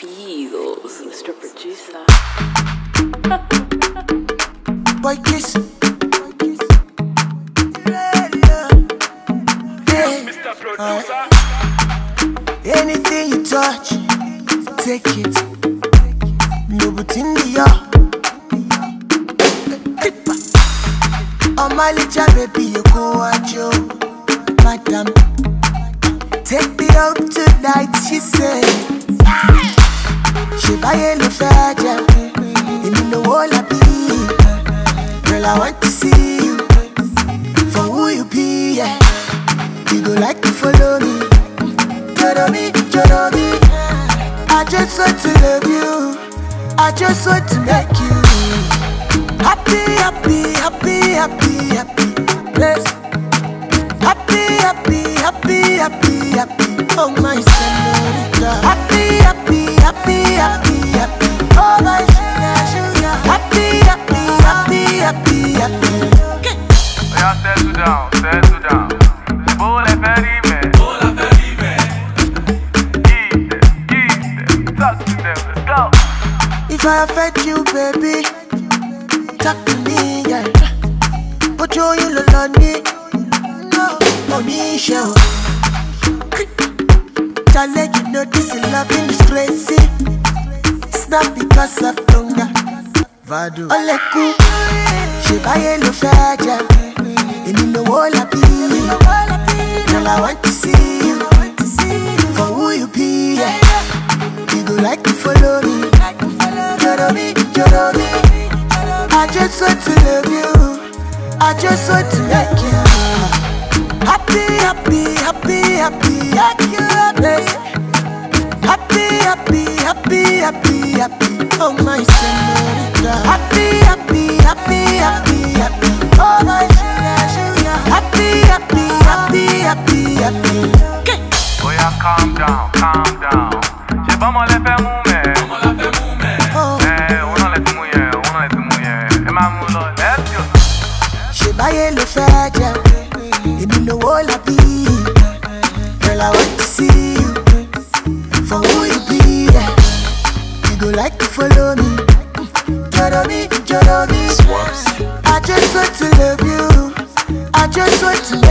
feels, Mr. Producer. Boy kiss. Mr. Producer. Anything you touch, take it. No but in the Oh my little baby, you go at you, madam. Take me out tonight, she said. She buy a little faggot, and you know all I be. Girl, I want to see you for who you be. Yeah. You go like to follow me. Joro me, joro me. I just want to love you. I just want to make you happy, happy, happy, happy, happy. Yes. Happy, happy, happy, happy, happy. Oh my señorita. Happy, happy, down, down. Bola ferime. Bola ferime. Eat. Talk to them, let's go. If I affect you, baby, talk to me, yeah. But you, you look lonely. Money show. Tell you know this loving is crazy. It's not because of hunger. Vado. Oleku. Shebaye lo fẹ́ jẹ́ you know all I be. Girl, I want to see you. For who you be, yeah. You go like to follow me. Joro me, joro me. I just want to love you. I just want to make you happy, happy, happy, happy, happy, happy, happy, happy, happy, happy, happy. Oh my òun náà lẹ ti mú yẹn. Ẹ máa mú lọ, let's go. ṣe báyé ló fẹ́ jẹ èmi lówó làbí girl i want to see you. For who you be yeah. you go like to follow me. Joro mi joro mi i just want to love you. I just want to make